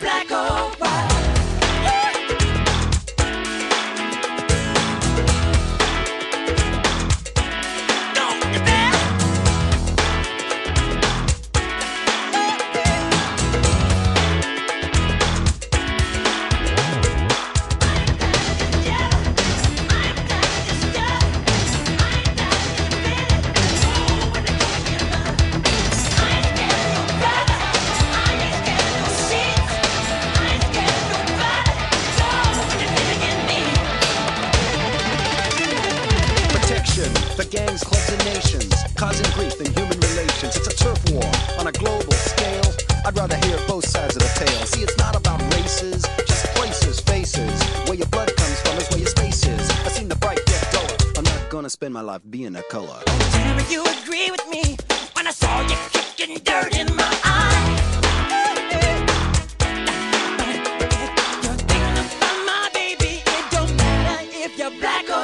black or white. hear both sides of the tale. See, it's not about races, just places, faces. Where your blood comes from is where your space is. I seen the bright get duller. I'm not gonna spend my life being a color. Do you agree with me when I saw you kicking dirt in my eye? You're thinking about my baby. It don't matter if you're black or